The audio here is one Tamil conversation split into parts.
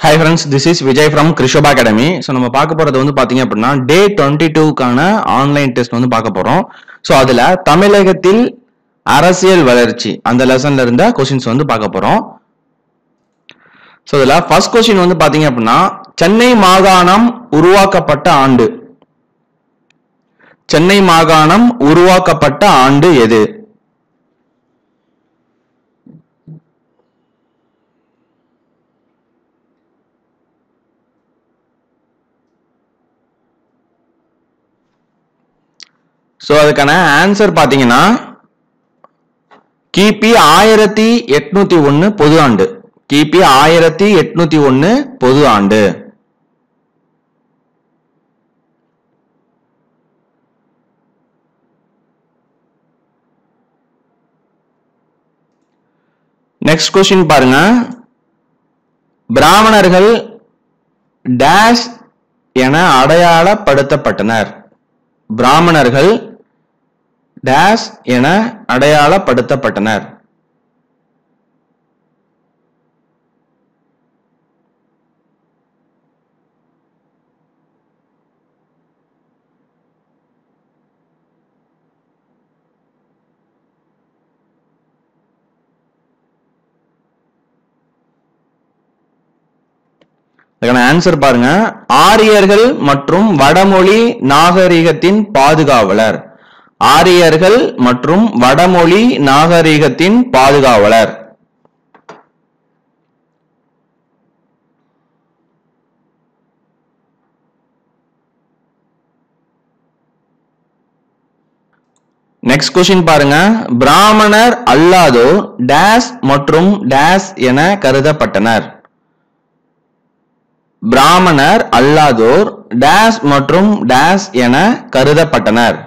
Hi friends this is Vijay from Krishoba academy so நம்ம பார்க்க போகிறது வந்து பார்த்தீங்க அப்படின்னா டே டுவெண்ட்டி டூக்கான ஆன்லைன் டெஸ்ட் வந்து பார்க்க போகிறோம் ஸோ அதில் தமிழகத்தில் அரசியல் வளர்ச்சி அந்த லெசனில் இருந்த கொஸ்டின்ஸ் வந்து பார்க்க போகிறோம் ஸோ அதில் ஃபர்ஸ்ட் கொஸ்டின் வந்து பார்த்தீங்க அப்படின்னா சென்னை மாகாணம் உருவாக்கப்பட்ட ஆண்டு. சென்னை மாகாணம் உருவாக்கப்பட்ட ஆண்டு எது? ஸோ அதுக்கான ஆன்சர் பார்த்தீங்கன்னா கிபி ஆயிரத்தி எட்நூத்தி ஒன்னு பொது ஆண்டு. கிபி ஆயிரத்தி எட்நூத்தி ஒன்னு பொது ஆண்டு. நெக்ஸ்ட் கொஸ்டின் பாருங்க. பிராமணர்கள் டேஷ் என அடையாளப்படுத்தப்பட்டனர். பிராமணர்கள் டேஷ் என அடையாளப்படுத்தப்பட்டனர். ஆன்சர் பாருங்க. ஆரியர்கள் மற்றும் வடமொழி நாகரிகத்தின் பாதுகாவலர். ஆரியர்கள் மற்றும் வடமொழி நாகரிகத்தின் பாதுகாவலர். நெக்ஸ்ட் கொஸ்டின் பாருங்க. பிராமணர் அல்லாதோர் டேஸ் மற்றும் டேஸ் என கருதப்பட்டனர். பிராமணர் அல்லாதோர் டேஸ் மற்றும் டேஸ் என கருதப்பட்டனர்.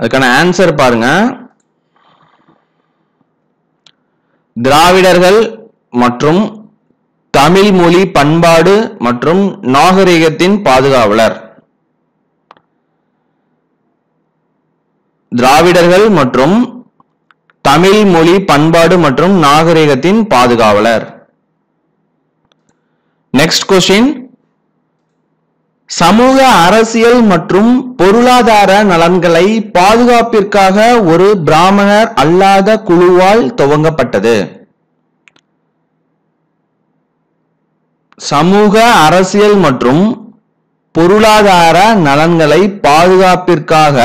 அதுக்கான ஆன்சர் பாருங்க. திராவிடர்கள் மற்றும் தமிழ் மொழி பண்பாடு மற்றும் நாகரிகத்தின் பாதுகாவலர். திராவிடர்கள் மற்றும் தமிழ் மொழி பண்பாடு மற்றும் நாகரிகத்தின் பாதுகாவலர். நெக்ஸ்ட் கொஸ்டின் சமூக அரசியல் மற்றும் பொருளாதார நலன்களை பாதுகாப்பிற்காக ஒரு பிராமணர் அல்லாத குழுவால் துவங்கப்பட்டது. சமூக அரசியல் மற்றும் பொருளாதார நலன்களை பாதுகாப்பிற்காக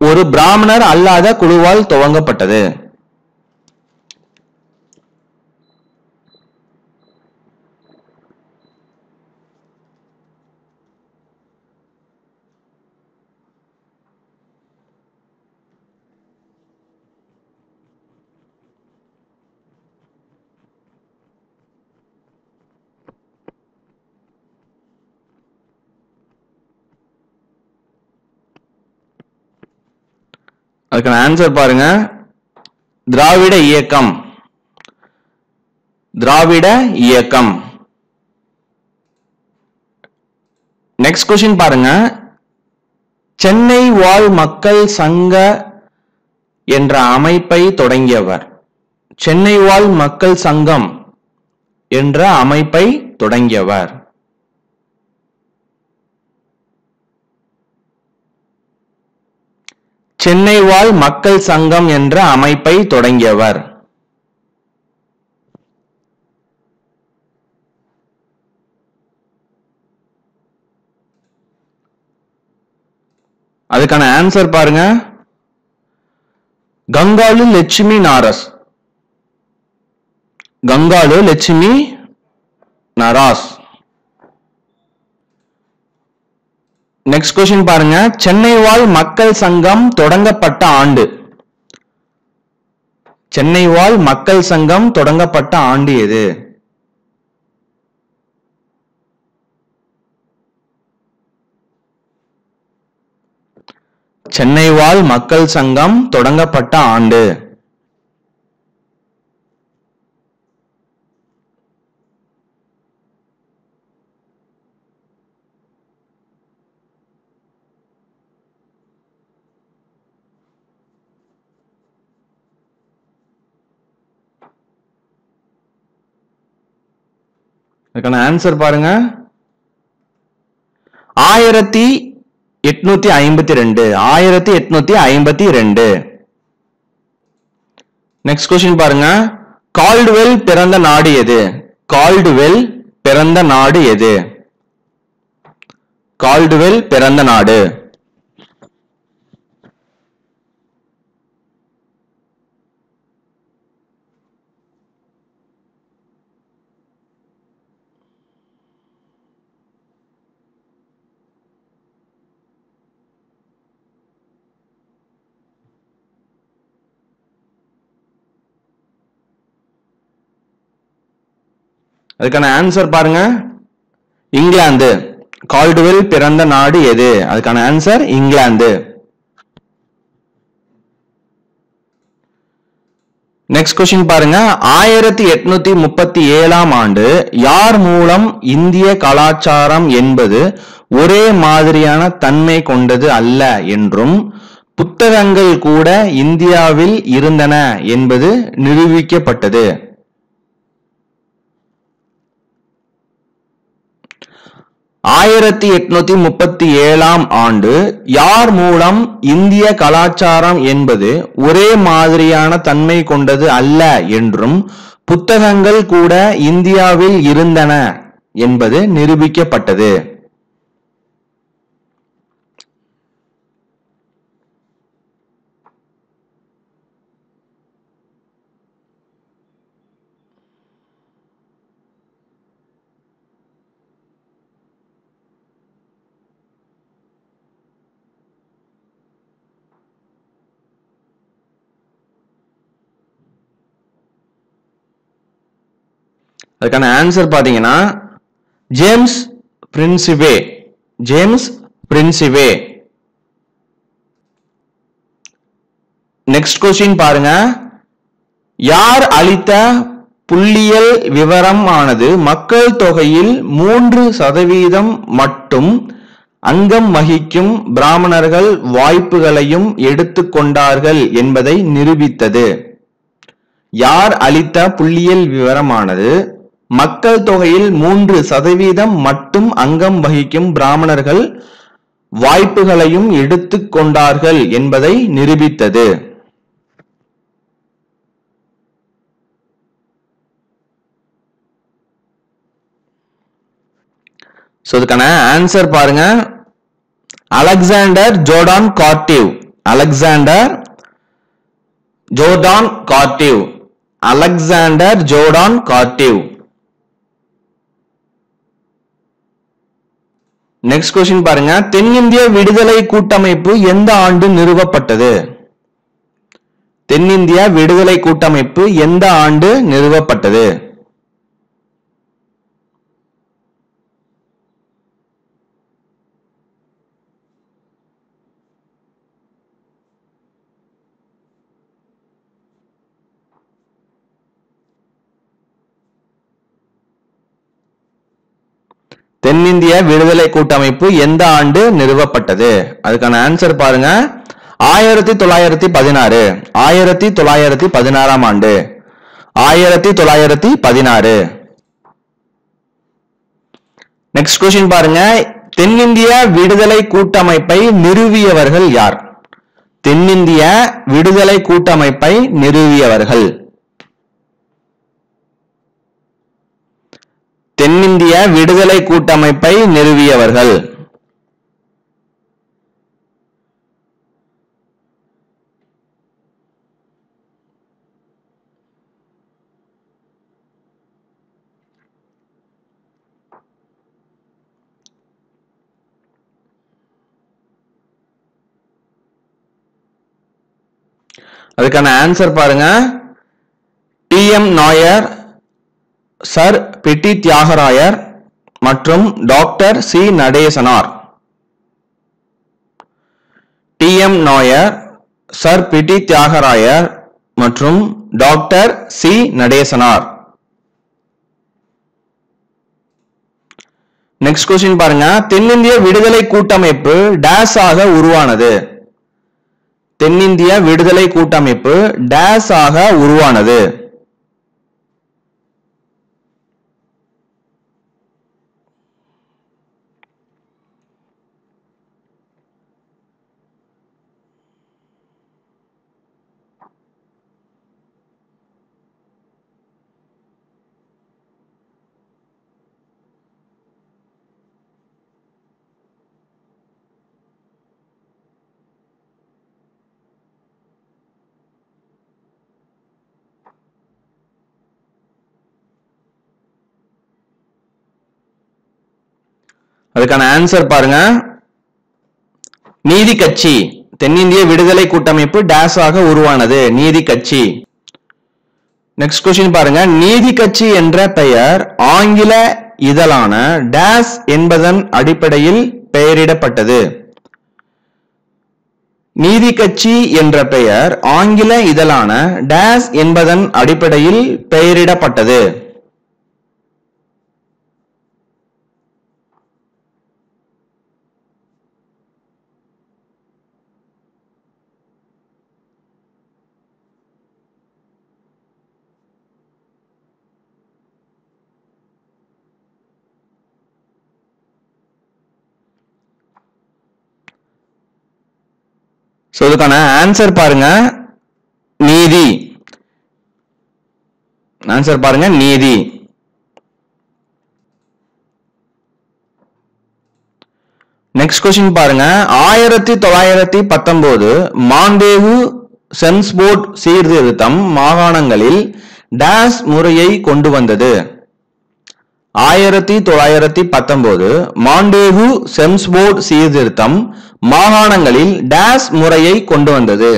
ஒரு பிராமணர் அல்லாத குழுவால் துவங்கப்பட்டது. அதுக்கான ஆன்சர் பாருங்க. திராவிட இயக்கம். திராவிட இயக்கம். நெக்ஸ்ட் கொஸ்டின் பாருங்க. சென்னை வாழ் மக்கள் சங்க என்ற அமைப்பை தொடங்கியவர். சென்னை வாழ் மக்கள் சங்கம் என்ற அமைப்பை தொடங்கியவர். சென்னை வாழ் மக்கள் சங்கம் என்ற அமைப்பை தொடங்கியவர். அதுக்கான ஆன்சர் பாருங்க. கங்காலு லட்சுமி நாரஸ். கங்காலு லட்சுமி நராஸ். நெக்ஸ்ட் கொஸ்டின் பாருங்க. சென்னை வாழ் மக்கள் சங்கம் தொடங்கப்பட்ட ஆண்டு. சென்னை வாழ் மக்கள் சங்கம் தொடங்கப்பட்ட ஆண்டு எது? சென்னை வாழ் மக்கள் சங்கம் தொடங்கப்பட்ட ஆண்டு அதுக்கான ஆன்சர் பாருங்க. ஆயிரத்தி எட்நூத்தி ஐம்பத்தி ரெண்டு. ஆயிரத்தி எட்நூத்தி ஐம்பத்தி ரெண்டு. நெக்ஸ்ட் கொஸ்டின் பாருங்க. கால்டுவெல் பிறந்த நாடு எது? கால்டுவெல் பிறந்த நாடு எது? கால்டுவெல் பிறந்த நாடு. அதுக்கான ஆன்சர் பாருங்க. இங்கிலாந்து கால்டுவெல் பிறந்த நாடு எது? அதுக்கான ஆன்சர் இங்கிலாந்து நெக்ஸ்ட் கொஸ்டின் பாருங்க. ஆயிரத்தி எட்நூத்தி முப்பத்தி ஏழாம் ஆண்டு யார் மூலம் இந்திய கலாச்சாரம் என்பது ஒரே மாதிரியான தன்மை கொண்டது அல்ல என்றும் புத்தகங்கள் கூட இந்தியாவில் இருந்தன என்பது நிரூபிக்கப்பட்டது. ஆயிரத்தி எட்நூத்தி முப்பத்தி ஏழாம் ஆண்டு யார் மூலம் இந்திய கலாச்சாரம் என்பது ஒரே மாதிரியான தன்மை கொண்டது அல்ல என்றும் புத்தகங்கள் கூட இந்தியாவில் இருந்தன என்பது நிரூபிக்கப்பட்டது. அதுக்கான ஆன்சர் பார்த்தீங்கன்னா James Prinsep James Prinsep next question பாருங்க. யார் அளித்த புள்ளியல் விவரம் ஆனது மக்கள் தொகையில் மூன்று சதவீதம் மட்டும் அங்கம் வகிக்கும் பிராமணர்கள் வாய்ப்புகளையும் எடுத்துக்கொண்டார்கள் என்பதை நிரூபித்தது. யார் அளித்த புள்ளியல் விவரமானது? மக்கள் தொகையில் மூன்று சதவீதம் மட்டும் அங்கம் வகிக்கும் பிராமணர்கள் வாய்ப்புகளையும் எடுத்துக்கொண்டார்கள் என்பதை நிரூபித்தது. ஸோ இதுக்கான ஆன்சர் பாருங்க. Alexander Gordon Cardew. Alexander Gordon Cardew. Alexander Gordon Cardew. Next question பாருங்க. தென்னிந்திய விடுதலை கூட்டமைப்பு எந்த ஆண்டு நிறுவப்பட்டது? தென்னிந்திய விடுதலை கூட்டமைப்பு எந்த ஆண்டு நிறுவப்பட்டது? தென்னிந்திய விடுதலை கூட்டமைப்பு எந்த ஆண்டு நிறுவப்பட்டது? அதுக்கான ஆன்சர் பாருங்க. ஆயிரத்தி தொள்ளாயிரத்தி பதினாறு. ஆயிரத்தி தொள்ளாயிரத்தி பதினாறாம் ஆண்டு. ஆயிரத்தி தொள்ளாயிரத்தி பதினாறு. நெக்ஸ்ட் கொஸ்டின் பாருங்க. தென்னிந்திய விடுதலை கூட்டமைப்பை நிறுவியவர்கள் யார்? தென்னிந்திய விடுதலை கூட்டமைப்பை நிறுவியவர்கள். தென்னிந்திய விடுதலை கூட்டமைப்பை நிறுவியவர்கள். அதுக்கான ஆன்சர் பாருங்க. T M Nair sir Pitti Theagarayar மற்றும் doctor C Natesanar. T M Nair sir Pitti Theagarayar மற்றும் doctor C Natesanar. Next question பாருங்க. தென்னிந்திய விடுதலை கூட்டமைப்பு டேஸ் ஆக உருவானது. தென்னிந்திய விடுதலை கூட்டமைப்பு டேஸ் ஆக உருவானது. அதுக்கான ஆன்சர் பாருங்க. நீதி கட்சி. தென்னிந்திய விடுதலை கூட்டமைப்பு டேஸ் ஆக உருவானது. நீதி கட்சி. நெக்ஸ்ட் கொஸ்டின் பாருங்க. நீதி கட்சி என்ற பெயர் ஆங்கில இதழான டேஸ் என்பதன் அடிப்படையில் பெயரிடப்பட்டது. நீதி கட்சி என்ற பெயர் ஆங்கில இதழான டேஸ் என்பதன் அடிப்படையில் பெயரிடப்பட்டது. ஸோ இதுக்கான ஆன்சர் பாருங்க. நீதி. ஆன்சர் பாருங்க. நீதி. நெக்ஸ்ட் கொஸ்டின் பாருங்க. ஆயிரத்தி தொள்ளாயிரத்தி பத்தொன்பது மாண்டேகு சென்ஸ்போர்ட் சீர்திருத்தம் மாகாணங்களில் டேஸ் முறையை கொண்டு வந்தது. ஆயிரத்தி தொள்ளாயிரத்தி பத்தொன்பது மாண்டேகு செம்ஸ்போர்ட் சீர்திருத்தம் மாகாணங்களில் டேஸ் முறையை கொண்டு வந்தது.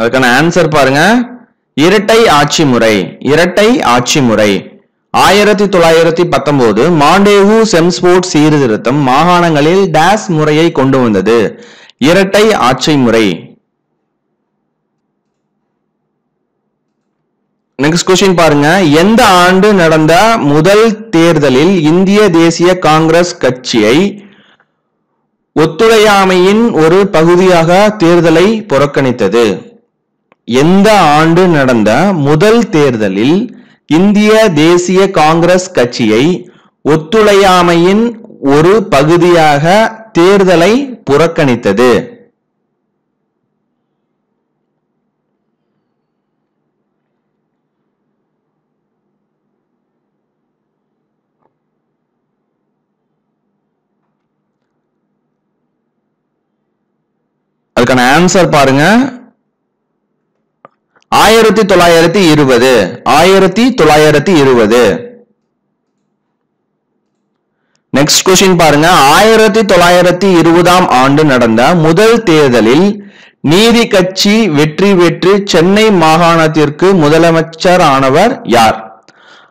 அதுக்கான ஆன்சர் பாருங்க. இரட்டை ஆட்சி முறை இரட்டை ஆட்சி முறை. ஆயிரத்தி தொள்ளாயிரத்தி பத்தொன்பது மாண்டேகு செம்ஸ்போர்ட் சீர்திருத்தம் மாகாணங்களில் டேஸ் முறையை கொண்டு வந்தது இரட்டை ஆட்சி முறை. நெக்ஸ்ட் கொஸ்டின் பாருங்க. எந்த ஆண்டு நடந்த முதல் தேர்தலில் இந்திய தேசிய காங்கிரஸ் கட்சியை ஒத்துழையாமையின் ஒரு பகுதியாக தேர்தலை புறக்கணித்தது? எந்த ஆண்டு நடந்த முதல் தேர்தலில் இந்திய தேசிய காங்கிரஸ் கட்சியை ஒத்துழையாமையின் ஒரு பகுதியாக தேர்தலை புறக்கணித்தது. அதுக்கான ஆன்சர் பாருங்க. ஆயிரத்தி தொள்ளாயிரத்தி இருபது. ஆயிரத்தி தொள்ளாயிரத்தி இருபது. நெக்ஸ்ட் கொஸ்டின் பாருங்க. ஆயிரத்தி தொள்ளாயிரத்தி இருபதாம் ஆண்டு நடந்த முதல் தேர்தலில் நீதி கட்சி வெற்றி பெற்று சென்னை மாகாணத்திற்கு முதலமைச்சர் ஆனவர் யார்?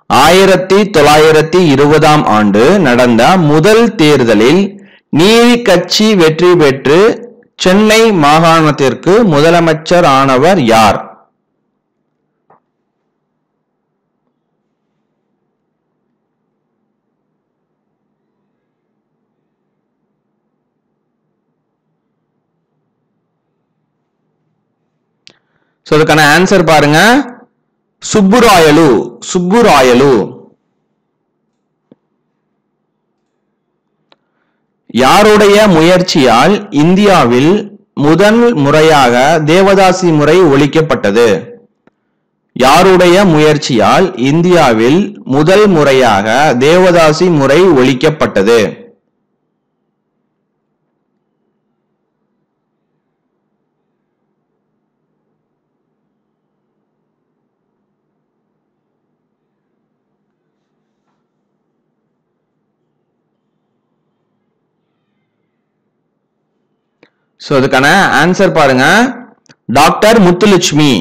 ஆயிரத்தி தொள்ளாயிரத்தி இருபதாம் ஆண்டு நடந்த முதல் தேர்தலில் நீதி கட்சி வெற்றி பெற்று சென்னை மாகாணத்திற்கு முதலமைச்சர் ஆனவர் யார்? ஸோ அதுக்கான ஆன்சர் பாருங்க. சுப்புராயலு சுப்புராயலு. யாருடைய முயற்சியால் இந்தியாவில் முதல் முறையாக தேவதாசி முறை ஒழிக்கப்பட்டது? யாருடைய முயற்சியால் இந்தியாவில் முதல் முறையாக தேவதாசி முறை ஒழிக்கப்பட்டது? ஸோ அதுக்கான ஆன்சர் பாருங்க. Doctor Muthulakshmi.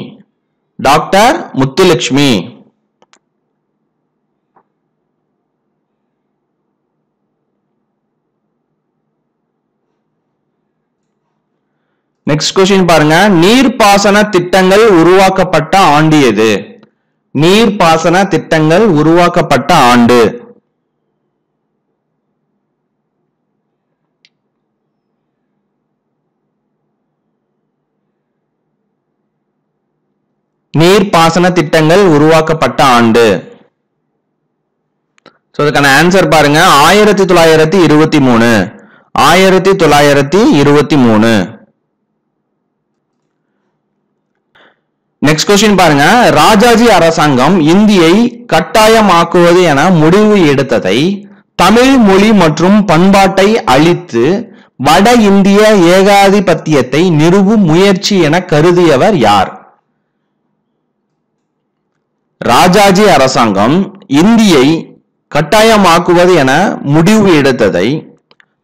Doctor Muthulakshmi. Next question பாருங்க. நீர்ப்பாசன திட்டங்கள் உருவாக்கப்பட்ட ஆண்டு எது? நீர்ப்பாசன திட்டங்கள் உருவாக்கப்பட்ட ஆண்டு. நீர்ப்பாசன திட்டங்கள் உருவாக்கப்பட்ட ஆண்டு. ஸோ அதுக்கான ஆன்சர் பாருங்க. ஆயிரத்தி தொள்ளாயிரத்தி இருபத்தி மூணு. ஆயிரத்தி தொள்ளாயிரத்தி இருபத்தி மூணு. நெக்ஸ்ட் கொஸ்டின் பாருங்க. ராஜாஜி அரசாங்கம் இந்தியை கட்டாயமாக்குவது என முடிவு எடுத்ததை தமிழ் மொழி மற்றும் பண்பாட்டை அழித்து வட இந்திய ஏகாதிபத்தியத்தை நிறுவும் முயற்சி என கருதியவர் யார்? ராஜாஜி அரசாங்கம் இந்தியை கட்டாயமாக்குவது என முடிவு எடுத்ததை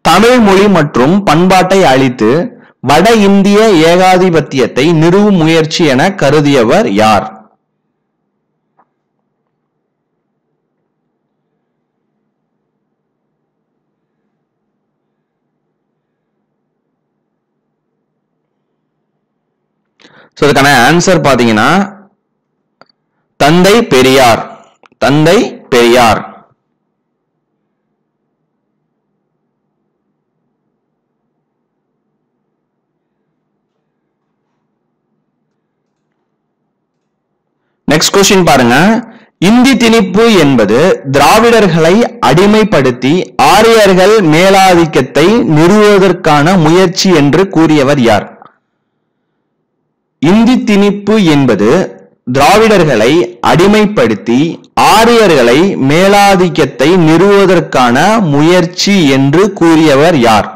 தமிழ் மொழி மற்றும் பண்பாட்டை அழித்து வட இந்திய ஏகாதிபத்தியத்தை நிறுவும் முயற்சி என கருதியவர் யார்? ஸோ இதுக்கான ஆன்சர் பாத்தீங்கன்னா தந்தை பெரியார். தந்தை பெரியார். நெக்ஸ்ட் கொஸ்டின் பாருங்க. இந்தி திணிப்பு என்பது திராவிடர்களை அடிமைப்படுத்தி ஆரியர்கள் மேலாதிக்கத்தை நிறுவுவதற்கான முயற்சி என்று கூறியவர் யார்? இந்தி திணிப்பு என்பது திராவிடர்களை அடிமைப்படுத்தி ஆரியர்களை மேலாதிக்கத்தை நிறுவுவதற்கான முயற்சி என்று கூறியவர் யார்?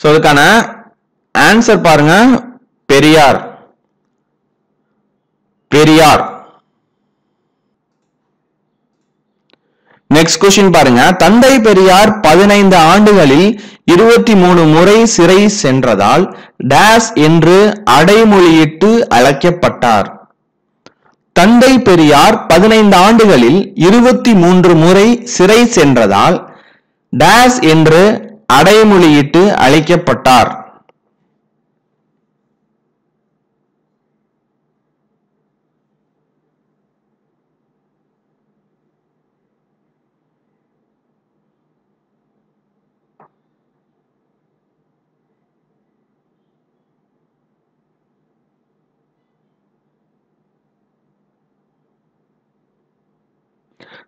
ஸோ அதுக்கான ஆன்சர் பாருங்க. பெரியார். பெரியார். நெக்ஸ்ட் கொஸ்டின் பாருங்க. தந்தை பெரியார் பதினைந்து ஆண்டுகளில் இருபத்தி மூணு முறை சிறை சென்றதால் டேஸ் என்று அடைமொழியிட்டு அழைக்கப்பட்டார். தந்தை பெரியார் பதினைந்து ஆண்டுகளில் இருபத்தி மூன்று முறை சிறை சென்றதால் டேஸ் என்று அடைமொழியிட்டு அழைக்கப்பட்டார்.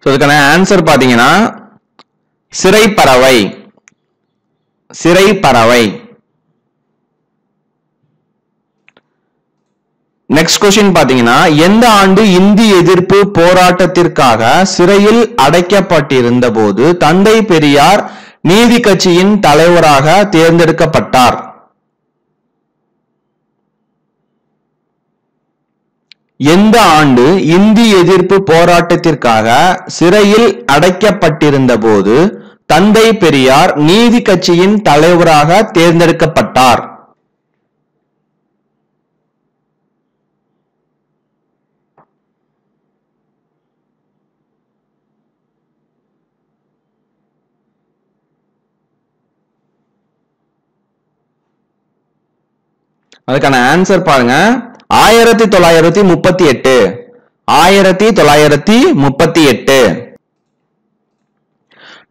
ஸோ இதுக்கான ஆன்சர் பாத்தீங்கன்னா சிறைப்பறவை. சிறைப்பறவை. நெக்ஸ்ட் கொஸ்டின் பாத்தீங்கன்னா எந்த ஆண்டு இந்தி எதிர்ப்பு போராட்டத்திற்காக சிறையில் அடைக்கப்பட்டிருந்த போது தந்தை பெரியார் நீதி கட்சியின் தலைவராக தேர்ந்தெடுக்கப்பட்டார்? எந்த ஆண்டு இந்தி எதிர்ப்பு போராட்டத்திற்காக சிறையில் அடைக்கப்பட்டிருந்த போது தந்தை பெரியார் நீதி கட்சியின் தலைவராக தேர்ந்தெடுக்கப்பட்டார். அதுக்கான ஆன்சர் பாருங்க. ஆயிரத்தி தொள்ளாயிரத்தி முப்பத்தி எட்டு. ஆயிரத்தி தொள்ளாயிரத்தி முப்பத்தி எட்டு.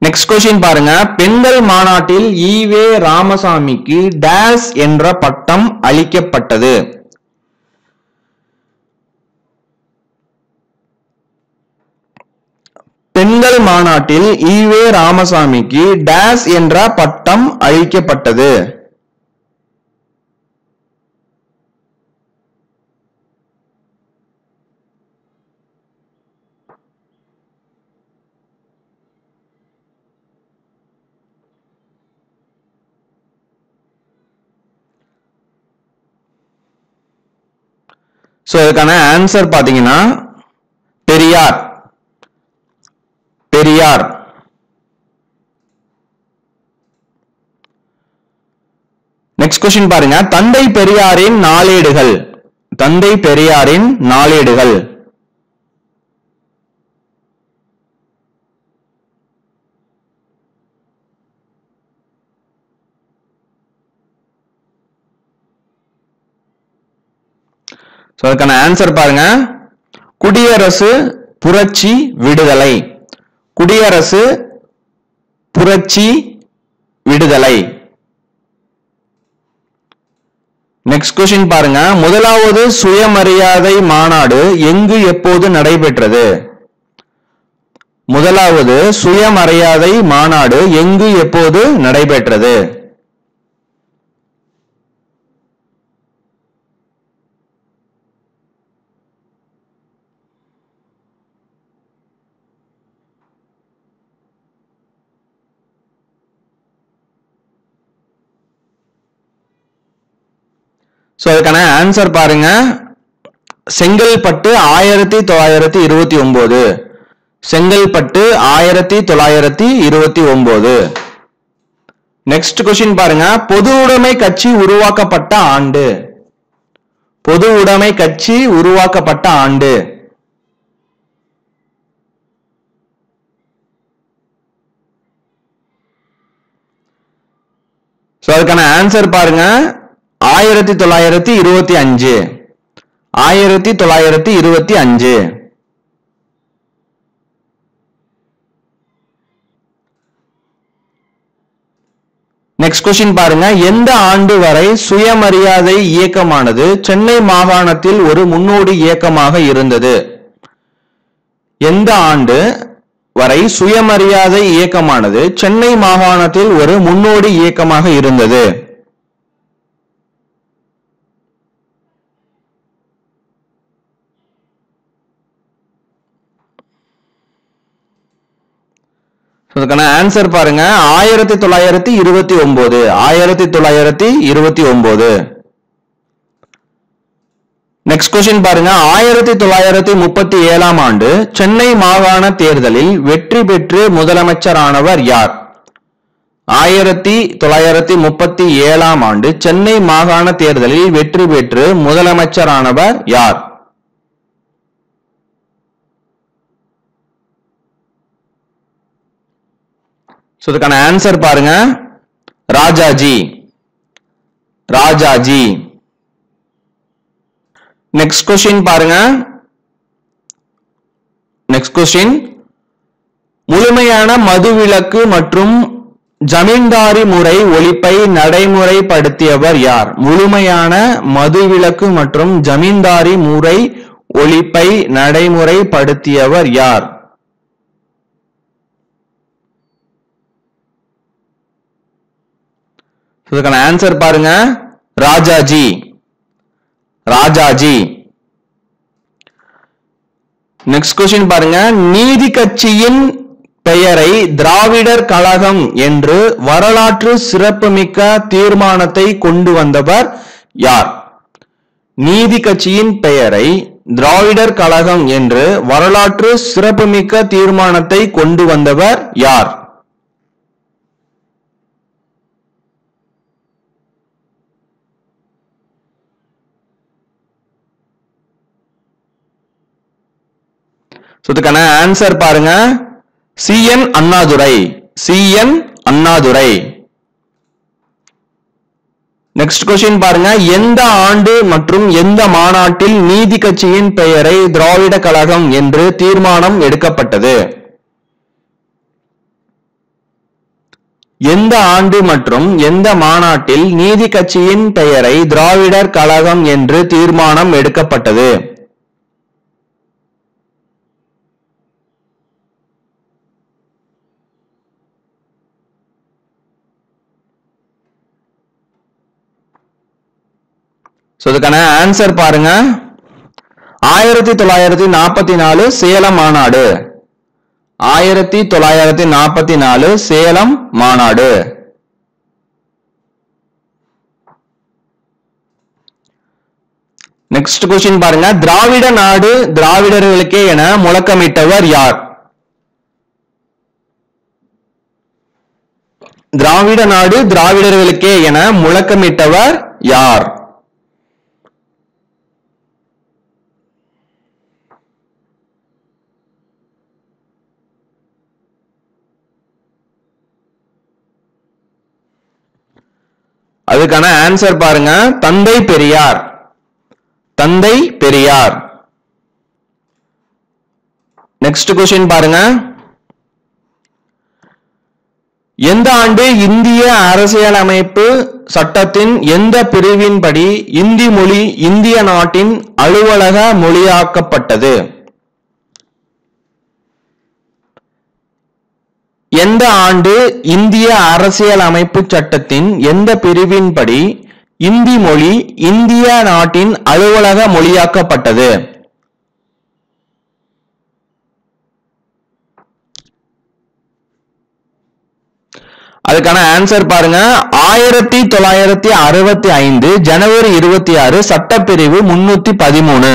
நெக்ஸ்ட் கொஸ்டின் பாருங்க. பெண்கள் மாநாட்டில் ஈவே ராமசாமிக்கு டேஸ் என்ற பட்டம் அளிக்கப்பட்டது. பெண்கள் மாநாட்டில் ஈவே ராமசாமிக்கு டேஸ் என்ற பட்டம் அளிக்கப்பட்டது. ஸோ இதுக்கான ஆன்சர் பாத்தீங்கன்னா பெரியார். பெரியார். நெக்ஸ்ட் கொஸ்டின் பாருங்க. தந்தை பெரியாரின் நாளேடுகள். தந்தை பெரியாரின் நாளேடுகள். ஸோ அதுக்கான ஆன்சர் பாருங்க. குடியரசு புரட்சி விடுதலை. குடியரசு புரட்சி விடுதலை. நெக்ஸ்ட் கொஸ்டின் பாருங்க. முதலாவது சுயமரியாதை மாநாடு எங்கு எப்போது நடைபெற்றது? முதலாவது சுயமரியாதை மாநாடு எங்கு எப்போது நடைபெற்றது? ஸோ அதுக்கான ஆன்சர் பாருங்க. செங்கல்பட்டு ஆயிரத்தி தொள்ளாயிரத்தி இருபத்தி ஒன்பது செங்கல்பட்டு ஆயிரத்தி தொள்ளாயிரத்தி இருபத்தி ஒன்பது நெக்ஸ்ட் கொஸ்டின் பாருங்க. பொது உடைமை கட்சி உருவாக்கப்பட்ட ஆண்டு. பொது உடைமை கட்சி உருவாக்கப்பட்ட ஆண்டு. ஸோ அதுக்கான ஆன்சர் பாருங்க. ஆயிரத்தி தொள்ளாயிரத்தி இருபத்தி அஞ்சு. ஆயிரத்தி தொள்ளாயிரத்தி இருபத்தி அஞ்சு. நெக்ஸ்ட் கொஸ்டின் பாருங்க. எந்த ஆண்டு வரை சுயமரியாதை இயக்கமானது சென்னை மாகாணத்தில் ஒரு முன்னோடி இயக்கமாக இருந்தது? எந்த ஆண்டு வரை சுயமரியாதை இயக்கமானது சென்னை மாகாணத்தில் ஒரு முன்னோடி இயக்கமாக இருந்தது? அதுக்கான ஆன்சர் பாருங்க. ஆயிரத்தி தொள்ளாயிரத்தி இருபத்தி ஒன்பது ஆயிரத்தி தொள்ளாயிரத்தி இருபத்தி ஒன்பது நெக்ஸ்ட் கொஸ்டின் பாருங்க. ஆயிரத்தி தொள்ளாயிரத்தி முப்பத்தி ஏழாம் ஆண்டு சென்னை மாகாண தேர்தலில் வெற்றி பெற்று முதலமைச்சரானவர் யார்? ஆயிரத்தி தொள்ளாயிரத்தி முப்பத்தி ஏழாம் ஆண்டு சென்னை மாகாண தேர்தலில் வெற்றி பெற்று முதலமைச்சரானவர் யார்? ஸோ இதுக்கான ஆன்சர் பாருங்க. ராஜாஜி. ராஜாஜி. நெக்ஸ்ட் கொஸ்டின் பாருங்க. நெக்ஸ்ட் கொஸ்டின் முழுமையான மதுவிலக்கு மற்றும் ஜமீன்தாரி முறை ஒழிப்பை நடைமுறைப்படுத்தியவர் யார்? முழுமையான மதுவிலக்கு மற்றும் ஜமீன்தாரி முறை ஒழிப்பை நடைமுறைப்படுத்தியவர் யார்? இதுக்கான ஆன்சர் பாருங்க. ராஜாஜி. ராஜாஜி. நெக்ஸ்ட் கொஸ்டின் பாருங்க. நீதி கட்சியின் பெயரை திராவிடர் கழகம் என்று வரலாற்று சிறப்புமிக்க தீர்மானத்தை கொண்டு வந்தவர் யார்? நீதி கட்சியின் பெயரை திராவிடர் கழகம் என்று வரலாற்று சிறப்புமிக்க தீர்மானத்தை கொண்டு வந்தவர் யார்? இதுக்கான ஆன்சர் பாருங்க. C N Annadurai. C N Annadurai. Next question பாருங்க. எந்த ஆண்டு மற்றும் எந்த மாநாட்டில் நீதி கட்சியின் பெயரை திராவிட கழகம் என்று தீர்மானம் எடுக்கப்பட்டது? எந்த ஆண்டு மற்றும் எந்த மாநாட்டில் நீதி கட்சியின் பெயரை திராவிடர் கழகம் என்று தீர்மானம் எடுக்கப்பட்டது? ஸோ இதுக்கான ஆன்சர் பாருங்க. ஆயிரத்தி தொள்ளாயிரத்தி நாற்பத்தி நாலு சேலம் மாநாடு. ஆயிரத்தி தொள்ளாயிரத்தி நாற்பத்தி நாலு சேலம் மாநாடு. நெக்ஸ்ட் கொஸ்டின் பாருங்க. திராவிட நாடு திராவிடர்களுக்கே என முழக்கமிட்டவர் யார்? திராவிட நாடு திராவிடர்களுக்கே என முழக்கமிட்டவர் யார்? அதுக்கான ஆன்சர் பாருங்க. தந்தை பெரியார். தந்தை பெரியார். நெக்ஸ்ட் கொஸ்டின் பாருங்க. எந்த ஆண்டு இந்திய அரசியலமைப்பு சட்டத்தின் எந்த பிரிவின்படி இந்தி மொழி இந்திய நாட்டின் அலுவலக மொழியாக்கப்பட்டது? எந்த ஆண்டு இந்திய அரசியலமைப்பு சட்டத்தின் எந்த பிரிவின்படி இந்தி மொழி இந்திய நாட்டின் அலுவலக மொழியாக்கப்பட்டது? அதுக்கான ஆன்சர் பாருங்க. ஆயிரத்தி தொள்ளாயிரத்தி அறுபத்தி ஐந்து ஜனவரி இருபத்தி ஆறு சட்டப்பிரிவு முன்னூத்தி பதிமூணு.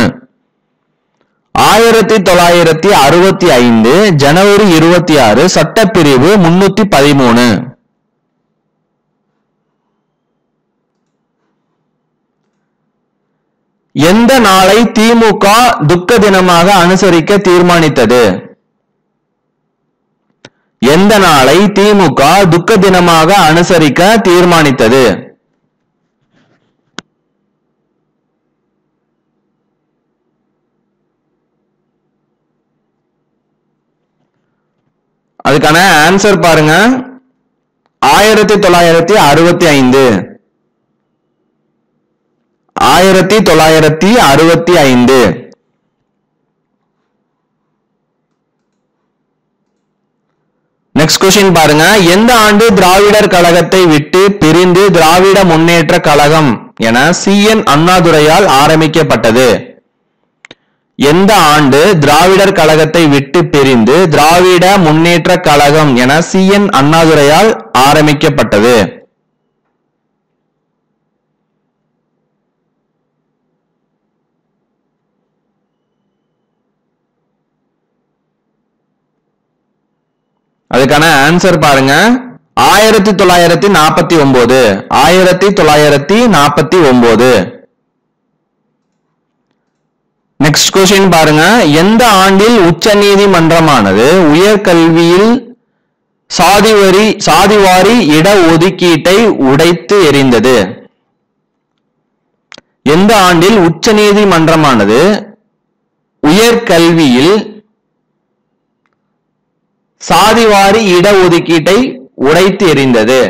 ஆயிரத்தி தொள்ளாயிரத்தி அறுபத்தி ஐந்து ஜனவரி இருபத்தி ஆறு சட்டப்பிரிவு முன்னூத்தி பதிமூணு. எந்த நாளை திமுக துக்க தினமாக அனுசரிக்க தீர்மானித்தது? எந்த நாளை திமுக துக்க தினமாக அனுசரிக்க தீர்மானித்தது? அதுக்கான ஆன்சர் பாருங்க. ஆயிரத்தி தொள்ளாயிரத்தி அறுபத்தி ஐந்து. ஆயிரத்தி தொள்ளாயிரத்தி அறுபத்தி ஐந்து. நெக்ஸ்ட் கொஸ்டின் பாருங்க. எந்த ஆண்டு திராவிடர் கழகத்தை விட்டு பிரிந்து திராவிட முன்னேற்ற கழகம் என சி என் அண்ணாதுரையால் ஆரம்பிக்கப்பட்டது? எந்த ஆண்டு திராவிடர் கழகத்தை விட்டு பிரிந்து திராவிட முன்னேற்ற கழகம் என சி. என். அண்ணாதுரையால் ஆரம்பிக்கப்பட்டது? அதுக்கான ஆன்சர் பாருங்க. ஆயிரத்தி தொள்ளாயிரத்தி நாற்பத்தி ஒன்பது ஆயிரத்தி தொள்ளாயிரத்தி நாற்பத்தி ஒன்பது நெக்ஸ்ட் கொஸ்டின் பாருங்க. எந்த ஆண்டில் உச்ச நீதிமன்றமானது உயர்கல்வியில் சாதிவரி சாதிவாரி இட ஒதுக்கீட்டை உடைத்து எறிந்தது? எந்த ஆண்டில் உச்ச நீதிமன்றமானது உயர்கல்வியில் சாதிவாரி இட ஒதுக்கீட்டை உடைத்து எறிந்தது?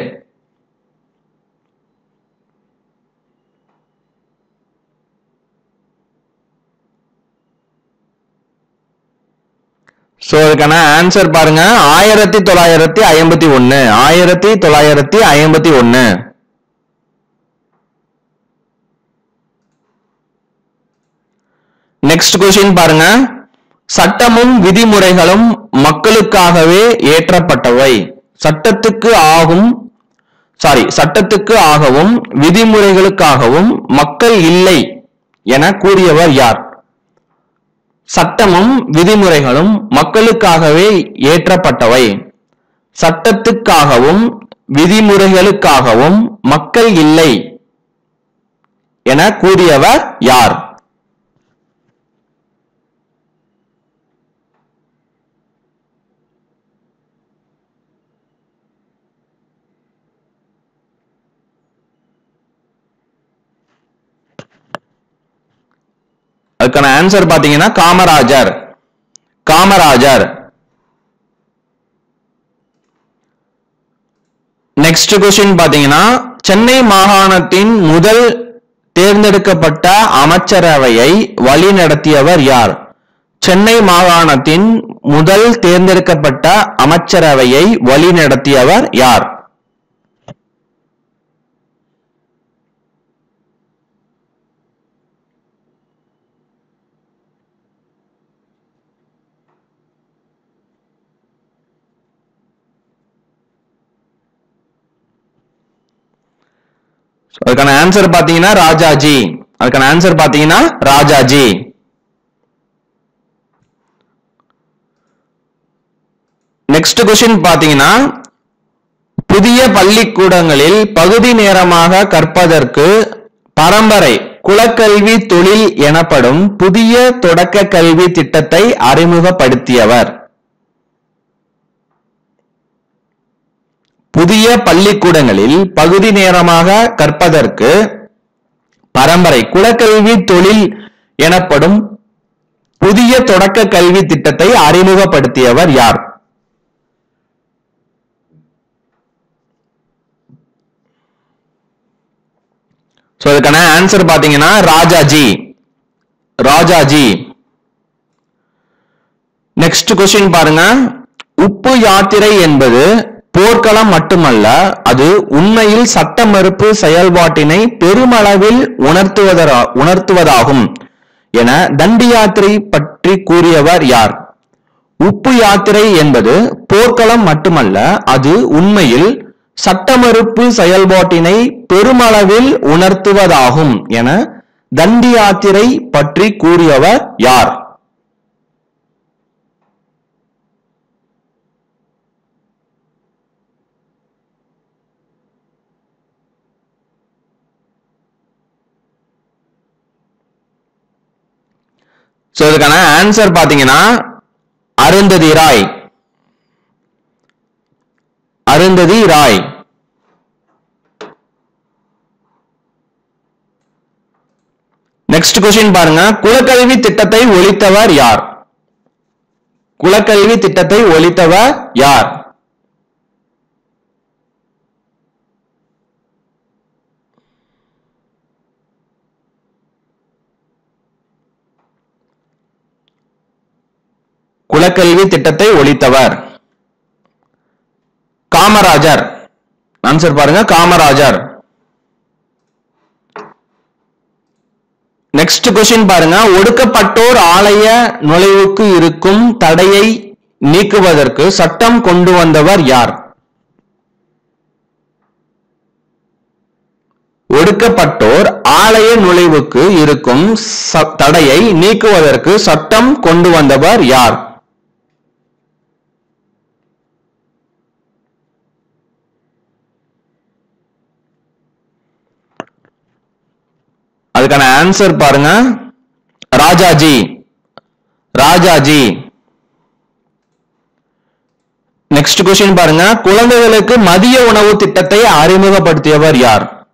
சோ அதுக்கான ஆன்சர் பாருங்க. ஆயிரத்தி தொள்ளாயிரத்தி ஐம்பத்தி ஒன்னு ஆயிரத்தி தொள்ளாயிரத்தி ஐம்பத்தி ஒன்னு நெக்ஸ்ட் கொஸ்டின் பாருங்க. சட்டமும் விதிமுறைகளும் மக்களுக்காகவே ஏற்றப்பட்டவை. சட்டத்துக்கு ஆகும் சாரி சட்டத்துக்கு ஆகவும் விதிமுறைகளுக்காகவும் மக்கள் இல்லை என கூறியவர் யார்? சட்டமும் விதிமுறைகளும் மக்களுக்காகவே ஏற்றப்பட்டவை. சட்டத்துக்காகவும் விதிமுறைகளுக்காகவும் மக்கள் இல்லை என கூறியவர் யார்? அதுக்கான ஆன்சர் பாத்தீங்கன்னா காமராஜர். காமராஜர். நெக்ஸ்ட் கொஸ்டின் பாத்தீங்கன்னா சென்னை மாகாணத்தின் முதல் தேர்ந்தெடுக்கப்பட்ட அமைச்சரவையை வழிநடத்தியவர் யார்? சென்னை மாகாணத்தின் முதல் தேர்ந்தெடுக்கப்பட்ட அமைச்சரவையை வழிநடத்தியவர் யார்? அதுக்கான ஆன்சர் பாத்தீங்கன்னா ராஜாஜி. அதுக்கான ஆன்சர் பாத்தீங்கன்னா ராஜாஜி. நெக்ஸ்ட் கொஸ்டின் பாத்தீங்கன்னா புதிய பள்ளிக்கூடங்களில் பகுதி நேரமாக கற்பதற்கு பரம்பரை குலக்கல்வி தொழில் எனப்படும் புதிய தொடக்க கல்வி திட்டத்தை அறிமுகப்படுத்தியவர். புதிய பள்ளிக்கூடங்களில் பகுதி நேரமாக கற்பதற்கு பரம்பரை குலக்கல்வி தொழில் எனப்படும் புதிய தொடக்க கல்வி திட்டத்தை அறிமுகப்படுத்தியவர் யார்? சோ இதுக்கான ஆன்சர் பாத்தீங்கன்னா ராஜாஜி. ராஜாஜி. நெக்ஸ்ட் கொஸ்டின் பாருங்க. உப்பு யாத்திரை என்பது போர்க்களம் மட்டுமல்ல அது உண்மையில் சட்ட மறுப்பு செயல்பாட்டினை பெருமளவில் உணர்த்துவதா உணர்த்துவதாகும் என தண்டி யாத்திரை பற்றி கூறியவர் யார்? உப்பு யாத்திரை என்பது போர்க்களம் மட்டுமல்ல அது உண்மையில் சட்டமறுப்பு செயல்பாட்டினை பெருமளவில் உணர்த்துவதாகும் என தண்டி யாத்திரை பற்றி கூறியவர் யார்? சோ இதுக்கான ஆன்சர் பாத்தீங்கன்னா அருந்ததி ராய். அருந்ததி ராய். நெக்ஸ்ட் கொஸ்டின் பாருங்க. குலக்கல்வி திட்டத்தை ஒழித்தவர் யார்? குலக்கல்வி திட்டத்தை ஒழித்தவர் யார்? குலக்கல்வி திட்டத்தை ஒழித்தவர். காமராஜர். ஆன்சர் பாருங்க காமராஜர். நெக்ஸ்ட் கொஸ்டின் பாருங்க ஒடுக்கப்பட்டோர் ஆலய நுழைவுக்கு இருக்கும் தடையை நீக்குவதற்கு சட்டம் கொண்டு வந்தவர் யார்? ஒடுக்கப்பட்டோர் ஆலய நுழைவுக்கு இருக்கும் தடையை நீக்குவதற்கு சட்டம் கொண்டு வந்தவர் யார்? அதுக்கான ஆன்சர் பாருங்க. ராஜாஜி. ராஜாஜி. நெக்ஸ்ட் கொஸ்டின் பாருங்க. குழந்தைகளுக்கு மதிய உணவு திட்டத்தை அறிமுகப்படுத்தியவர் யார்?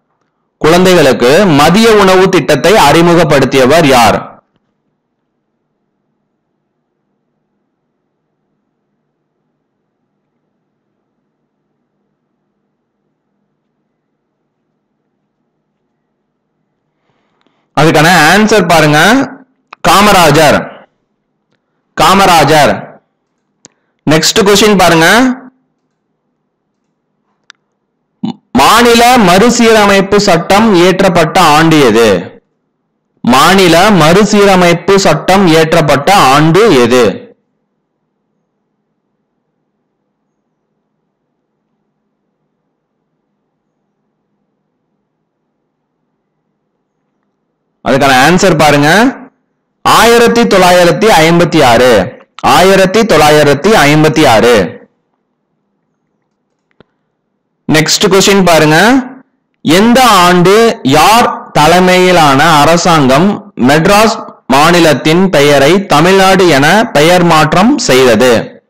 குழந்தைகளுக்கு மதிய உணவு திட்டத்தை அறிமுகப்படுத்தியவர் யார்? அதுக்கான ஆன்சர் பாருங்க. காமராஜர். காமராஜர். நெக்ஸ்ட் கொஸ்டின் பாருங்க. மாநில மறுசீரமைப்பு சட்டம் இயற்றப்பட்ட ஆண்டு எது? மாநில மறுசீரமைப்பு சட்டம் இயற்றப்பட்ட ஆண்டு எது? அதுக்கான ஆன்சர் பாருங்க. ஆயிரத்தி தொள்ளாயிரத்தி ஐம்பத்தி ஆறு. ஆயிரத்தி தொள்ளாயிரத்தி ஐம்பத்தி ஆறு. நெக்ஸ்ட் கொஸ்டின் பாருங்க. எந்த ஆண்டு யார் தலைமையிலான அரசாங்கம் மெட்ராஸ் மாநிலத்தின் பெயரை தமிழ்நாடு என பெயர் மாற்றம் செய்தது?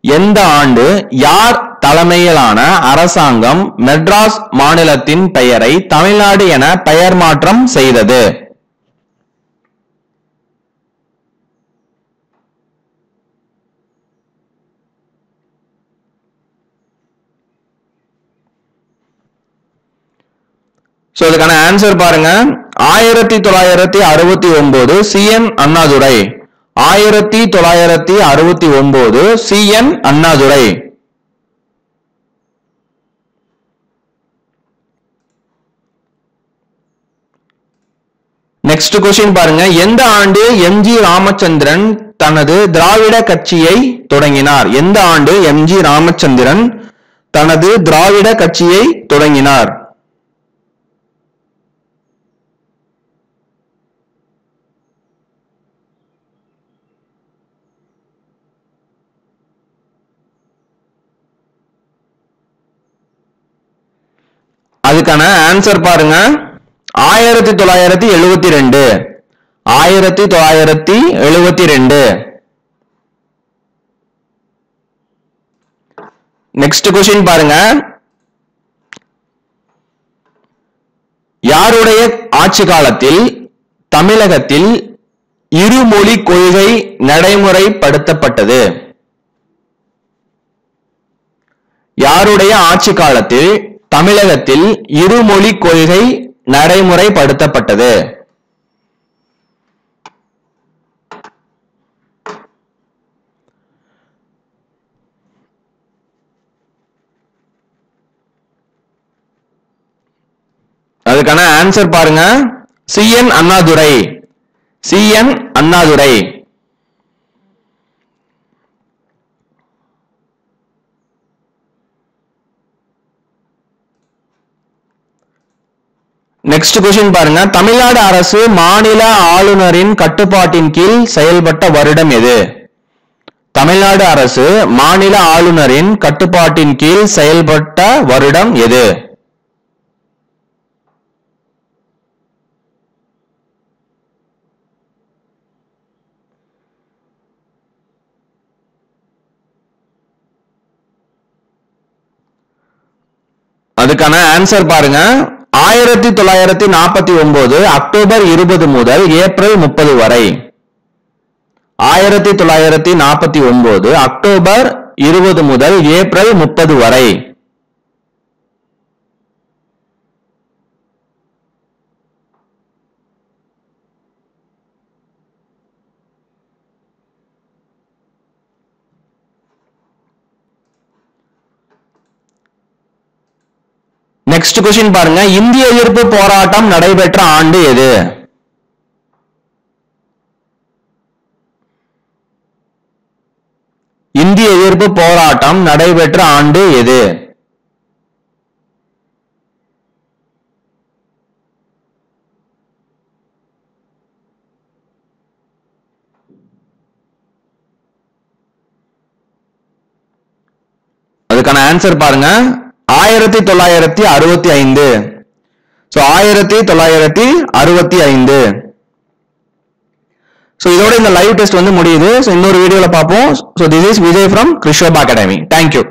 எந்த ஆண்டு யார் தலைமையிலான அரசாங்கம் மெட்ராஸ் மாநிலத்தின் பெயரை தமிழ்நாடு என பெயர் மாற்றம் செய்தது? ஸோ இதுக்கான ஆன்சர் பாருங்க. ஆயிரத்தி தொள்ளாயிரத்தி அறுபத்தி ஒன்பது சிஎன் அண்ணாதுரை. ஆயிரத்தி தொள்ளாயிரத்தி அறுபத்தி ஒன்பது சிஎன் அண்ணாதுரை. நெக்ஸ்ட் கொஸ்டின் பாருங்க. எந்த ஆண்டு எம்ஜி ராமச்சந்திரன் தனது திராவிட கட்சியை தொடங்கினார்? எந்த ஆண்டு எம்ஜி ராமச்சந்திரன் தனது திராவிட கட்சியை தொடங்கினார்? அதுக்கான ஆன்சர் பாருங்க. ஆயிரத்தி தொள்ளாயிரத்தி எழுபத்தி ரெண்டு. ஆயிரத்தி தொள்ளாயிரத்தி எழுபத்தி ரெண்டு. நெக்ஸ்ட் கொஸ்டின் பாருங்க. யாருடைய ஆட்சி காலத்தில் தமிழகத்தில் இருமொழி கொள்கை நடைமுறைப்படுத்தப்பட்டது? யாருடைய ஆட்சி காலத்தில் தமிழகத்தில் இருமொழி கொள்கை நடைமுறைப்படுத்தப்பட்டது. அதுக்கான ஆன்சர் பாருங்க. C N Annadurai. C N Annadurai. Next question பாருங்க. தமிழ்நாடு அரசு மாநில ஆளுநரின் கட்டுப்பாட்டின் கீழ் செயல்பட்ட வருடம் எது? தமிழ்நாடு அரசு மாநில ஆளுநரின் கட்டுப்பாட்டின் கீழ் செயல்பட்ட வருடம் எது? அதுக்கான ஆன்சர் பாருங்க. ஆயிரத்தி தொள்ளாயிரத்தி நாற்பத்தி ஒன்பது அக்டோபர் இருபது முதல் ஏப்ரல் முப்பது வரை. ஆயிரத்தி தொள்ளாயிரத்தி நாற்பத்தி ஒன்பது அக்டோபர் இருபது முதல் ஏப்ரல் முப்பது வரை. நெக்ஸ்ட் கொஸ்டின் பாருங்க. இந்திய எதிர்ப்பு போராட்டம் நடைபெற்ற ஆண்டு எது? இந்திய எதிர்ப்பு போராட்டம் நடைபெற்ற ஆண்டு எது? அதுக்கான ஆன்சர் பாருங்க. ஆயிரத்தி தொள்ளாயிரத்தி அறுபத்தி ஐந்து. ஸோ ஆயிரத்தி தொள்ளாயிரத்தி அறுபத்தி ஐந்து. ஸோ இதோட இந்த லைவ் டெஸ்ட் வந்து முடியுது. ஸோ இன்னொரு வீடியோவில் பார்ப்போம். So this is Vijay from Krishob academy thank you